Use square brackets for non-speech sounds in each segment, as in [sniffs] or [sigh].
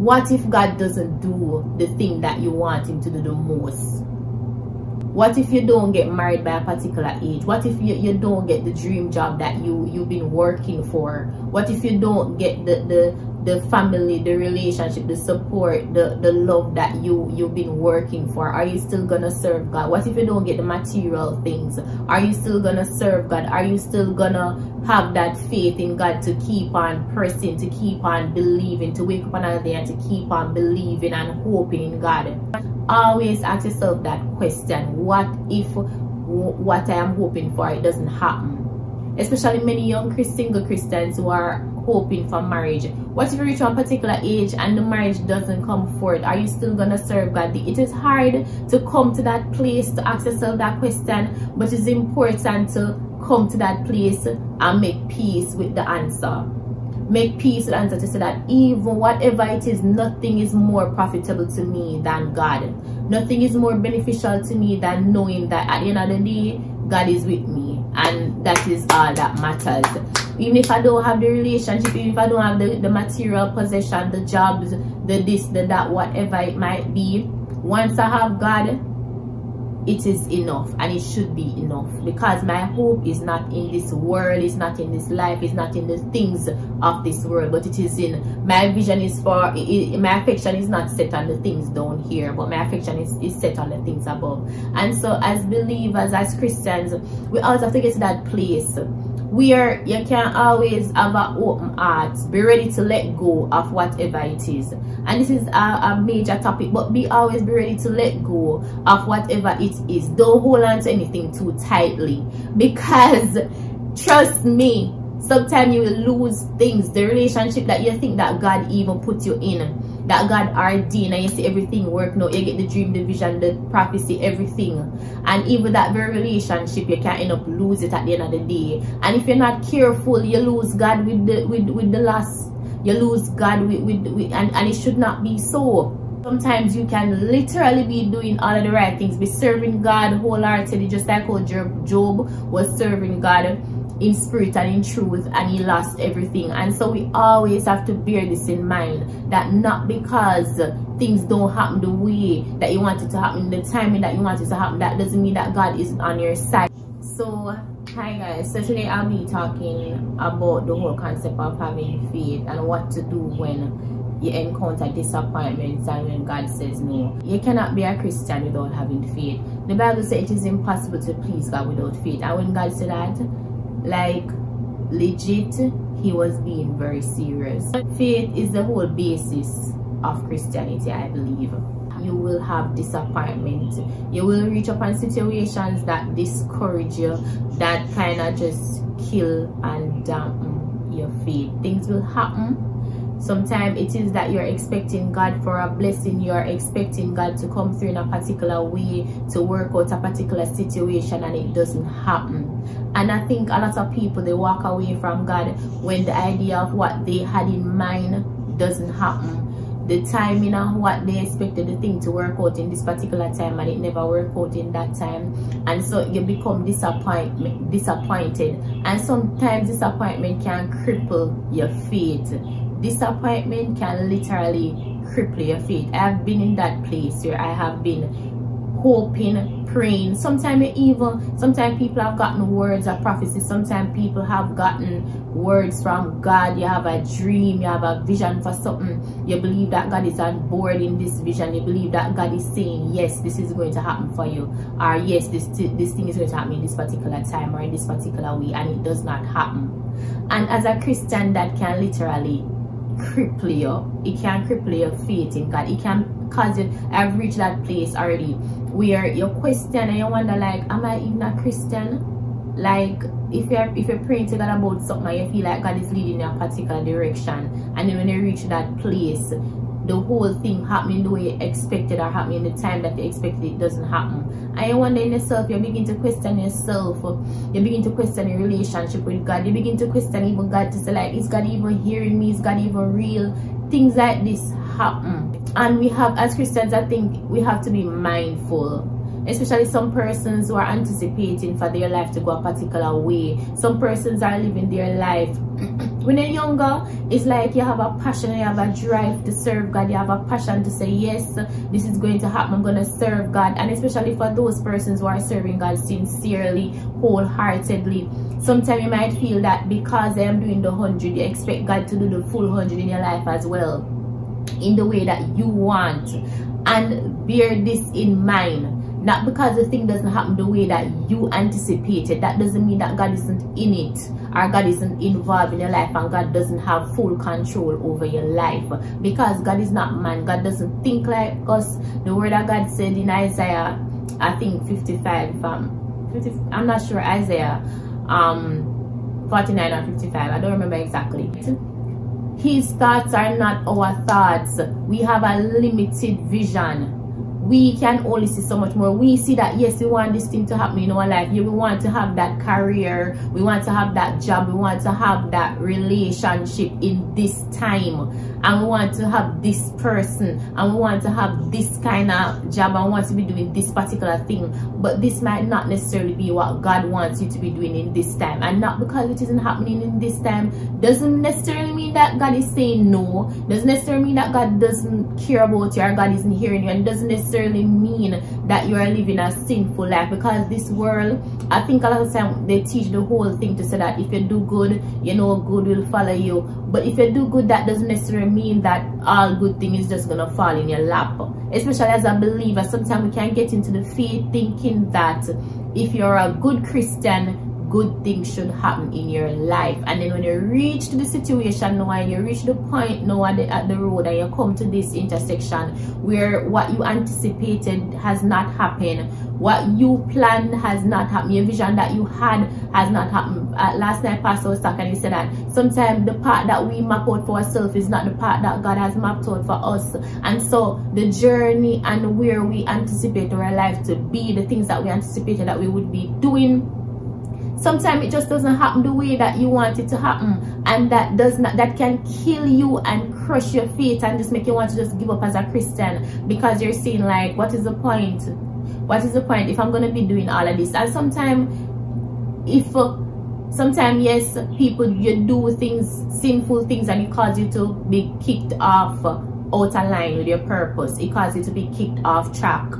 what if God doesn't do the thing that you want him to do the most? What if you don't get married by a particular age? What if you, you don't get the dream job that you, you've been working for? What if you don't get the, the, the family, the relationship, the support, the, the love that you, you've been working for? Are you still gonna serve God? What if you don't get the material things? Are you still gonna serve God? Are you still gonna have that faith in God to keep on pressing, to keep on believing, to wake up another day and to keep on believing and hoping in God? always ask yourself that question what if what i am hoping for it doesn't happen especially many young single christians who are hoping for marriage what if you reach a particular age and the marriage doesn't come forth are you still gonna serve god it is hard to come to that place to ask yourself that question but it's important to come to that place and make peace with the answer make peace with answer to say that even whatever it is, nothing is more profitable to me than God. Nothing is more beneficial to me than knowing that at the end of the day, God is with me. And that is all that matters. Even if I don't have the relationship, even if I don't have the, the material possession, the jobs, the this, the that, whatever it might be, once I have God, it is enough and it should be enough. Because my hope is not in this world it's not in this life it's not in the things of this world but it is in my vision is for it, my affection is not set on the things down here but my affection is, is set on the things above. And so as believers as christians we always have to get to that place where you can always have an open heart. Be ready to let go of whatever it is. And this is a, a, major topic but be always be ready to let go of whatever it is. Don't hold on to anything too tightly. Because trust me sometimes you will lose things. The relationship that you think that god even put you in that God ordained and you see everything work now. You get the dream, the vision, the prophecy, everything. And even that very relationship, you can end up lose it at the end of the day. And if you're not careful, you lose God with the with, with the loss. You lose God with, with, with and, and it should not be so. Sometimes you can literally be doing all of the right things, be serving God wholeheartedly, just like how Job was serving God in spirit and in truth and he lost everything and so we always have to bear this in mind that not because things don't happen the way that you want it to happen the timing that you want it to happen that doesn't mean that god is on your side so hi guys so today i'll be talking about the whole concept of having faith and what to do when you encounter disappointments and when God says no. You cannot be a Christian without having faith. The Bible says it is impossible to please God without faith. And when God said that, like legit he was being very serious. Faith is the whole basis of christianity i believe. You will have disappointment. You will reach upon situations that discourage you that kind of just kill and dampen your faith. Things will happen sometimes it is that you're expecting god for a blessing. You're expecting god to come through in a particular way to work out a particular situation and it doesn't happen. And i think a lot of people they walk away from god when the idea of what they had in mind doesn't happen. The timing of what they expected the thing to work out in this particular time and it never worked out in that time. And so you become disappointment disappointed. And sometimes disappointment can cripple your faith disappointment can literally cripple your faith. I have been in that place where i have been hoping praying. Sometimes even sometimes people have gotten words of prophecy. Sometimes people have gotten words from god. You have a dream. You have a vision for something. You believe that god is on board in this vision. You believe that god is saying yes this is going to happen for you or yes this this thing is going to happen in this particular time or in this particular way and it does not happen. And as a christian that can literally cripple you it can cripple your faith in god. It can cause it i've reached that place already where you question and you wonder like am i even a christian? Like if you're if you're praying to god about something you feel like god is leading you in a particular direction. And then when you reach that place the whole thing happening the way you expected or happening in the time that you expected it doesn't happen. And you wonder in yourself you begin to question yourself. You begin to question your relationship with god. You begin to question even god to say like is god even hearing me? Is god even real? Things like this happen. And we have as christians i think we have to be mindful especially some persons who are anticipating for their life to go a particular way. Some persons are living their life when you're younger it's like you have a passion you have a drive to serve god. You have a passion to say yes this is going to happen. I'm going to serve god. And especially for those persons who are serving god sincerely wholeheartedly. Sometimes you might feel that because i am doing the hundred you expect god to do the full hundred in your life as well in the way that you want. And bear this in mind not because the thing doesn't happen the way that you anticipated that doesn't mean that god isn't in it or god isn't involved in your life and god doesn't have full control over your life. Because god is not man. God doesn't think like us. The word of god said in isaiah i think 55 um 50, i'm not sure isaiah um 49 or 55 i don't remember exactly. His thoughts are not our thoughts. We have a limited vision we can only see so much more. We see that yes we want this thing to happen in our life. Yeah, we want to have that career. We want to have that job. We want to have that relationship in this time and we want to have this person. And we want to have this kind of job. And want to be doing this particular thing. But this might not necessarily be what god wants you to be doing in this time. And not because it isn't happening in this time doesn't necessarily mean that god is saying no. Doesn't necessarily mean that god doesn't care about you or god isn't hearing you. And doesn't necessarily mean that you are living a sinful life. Because this world i think a lot of time they teach the whole thing to say that if you do good you know good will follow you. But if you do good that doesn't necessarily mean that all good thing is just gonna fall in your lap. Especially as a believer sometimes we can get into the faith thinking that if you're a good christian good things should happen in your life. And then when you reach to the situation now and you reach the point now at the, at the road and you come to this intersection where what you anticipated has not happened what you planned has not happened your vision that you had has not happened. Uh, last night pastor was talking he said that sometimes the part that we map out for ourselves is not the part that god has mapped out for us. And so the journey and where we anticipate our life to be the things that we anticipated that we would be doing sometimes it just doesn't happen the way that you want it to happen. And that does not that can kill you and crush your faith and just make you want to just give up as a christian. Because you're seeing like what is the point? What is the point if i'm going to be doing all of this? And sometimes if uh, sometimes yes people you do things sinful things and it causes you to be kicked off out of line with your purpose. It causes you to be kicked off track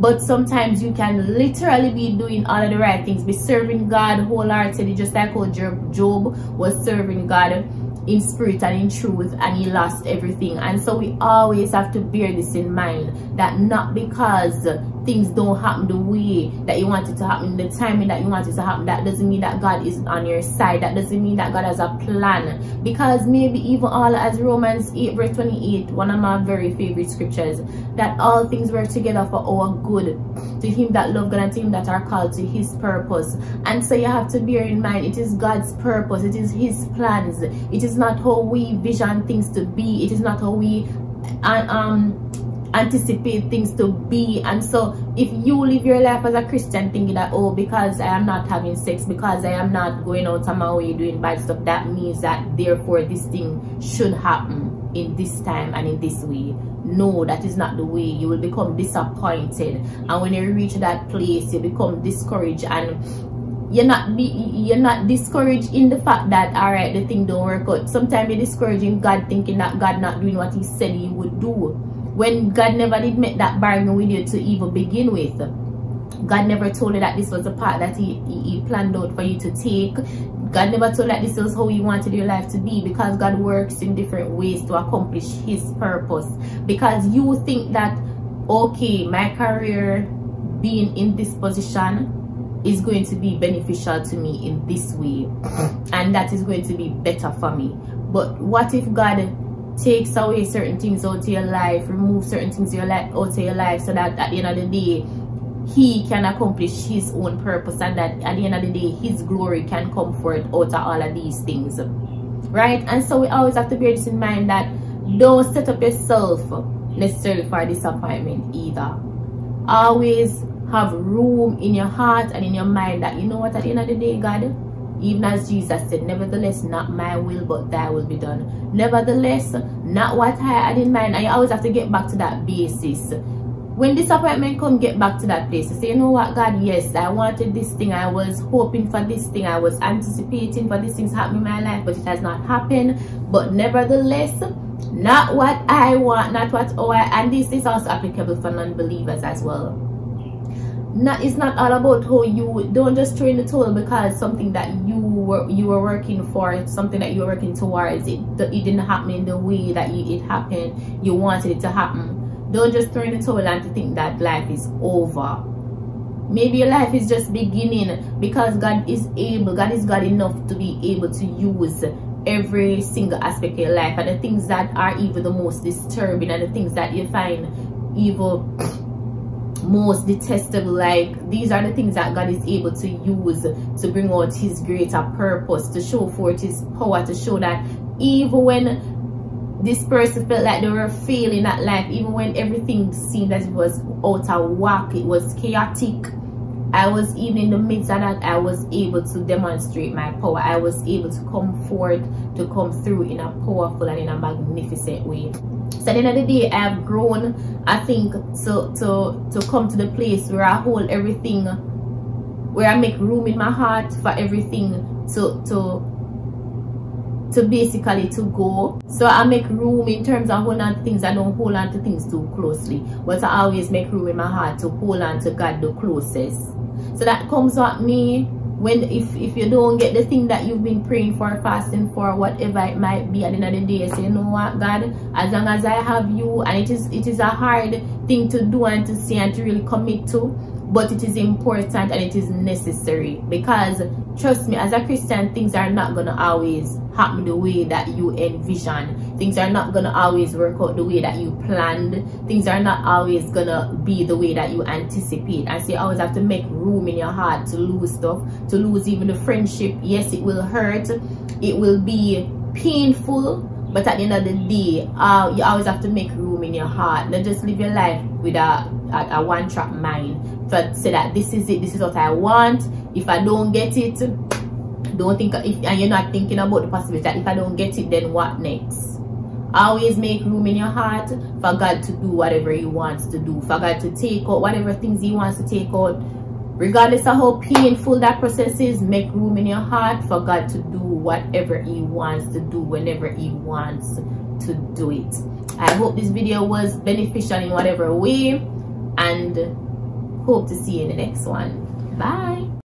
but sometimes you can literally be doing all of the right things be serving god wholeheartedly just like how job was serving god in spirit and in truth and he lost everything. And so we always have to bear this in mind that not because things don't happen the way that you want it to happen. The timing that you want it to happen that doesn't mean that god is on your side. That doesn't mean that god has a plan. Because maybe even all as romans 8 verse 28 one of my very favorite scriptures that all things work together for our good. To him that love god and to him that are called to his purpose. And so you have to bear in mind it is god's purpose. It is his plans. It is not how we vision things to be. It is not how we uh, um anticipate things to be. And so if you live your life as a christian thinking that oh because i am not having sex because i am not going out of my way doing bad stuff that means that therefore this thing should happen in this time and in this way. No that is not the way. You will become disappointed. And when you reach that place you become discouraged. And you're not be you're not discouraged in the fact that all right the thing don't work out. Sometimes you're discouraging god thinking that god not doing what he said he would do when God never did make that bargain with you to even begin with. God never told you that this was the part that he, he, he, planned out for you to take. God never told you that this was how he wanted your life to be because God works in different ways to accomplish his purpose. Because you think that, okay, my career being in this position is going to be beneficial to me in this way [clears throat] and that is going to be better for me. But what if God takes away certain things out of your life, remove certain things your life out of your life so that at the end of the day he can accomplish his own purpose and that at the end of the day his glory can come forth out of all of these things. Right? And so we always have to bear this in mind that don't set up yourself necessarily for disappointment either. Always have room in your heart and in your mind that you know what at the end of the day God even as Jesus said, Nevertheless, not my will, but thy will be done. Nevertheless, not what I had in mind. And I always have to get back to that basis. when disappointment come get back to that place say you know what god yes i wanted this thing i was hoping for this thing i was anticipating for these things happening in my life but it has not happened but nevertheless not what i want not what oh I, and this is also applicable for non-believers as well not it's not all about how you don't just throw in the towel because something that you were you were working for something that you were working towards it it didn't happen in the way that you, it happened you wanted it to happen don't just throw in the towel and to think that life is over. Maybe your life is just beginning because God is able, God is God enough to be able to use every single aspect of your life and the things that are even the most disturbing and the things that you find evil [sniffs] most detestable like these are the things that god is able to use to bring out his greater purpose to show forth his power to show that even when this person felt like they were failing at life even when everything seemed as it was out of whack it was chaotic i was even in the midst of that i was able to demonstrate my power. I was able to come forward to come through in a powerful and in a magnificent way so at the end of the day i've grown i think to to to come to the place where i hold everything where i make room in my heart for everything to to to basically to go. So i make room in terms of holding on to things. I don't hold on to things too closely but i always make room in my heart to hold on to god the closest. So that comes at me when if if you don't get the thing that you've been praying for fasting for whatever it might be at the end of the day say you know what god as long as i have you and it is it is a hard thing to do and to see and to really commit to but it is important and it is necessary because trust me as a christian things are not gonna always happen the way that you envision. Things are not gonna always work out the way that you planned. Things are not always gonna be the way that you anticipate. And so you always have to make room in your heart to lose stuff to lose even the friendship. Yes it will hurt. It will be painful but at the end of the day uh, you always have to make room in your heart. Not just live your life with a, a, a one track mind but say that this is it this is what i want. If i don't get it don't think if and you're not thinking about the possibility that if i don't get it then what next? Always make room in your heart for god to do whatever he wants to do for god to take out whatever things he wants to take out. Regardless of how painful that process is make room in your heart for god to do whatever he wants to do whenever he wants to do it. I hope this video was beneficial in whatever way and hope to see you in the next one. Bye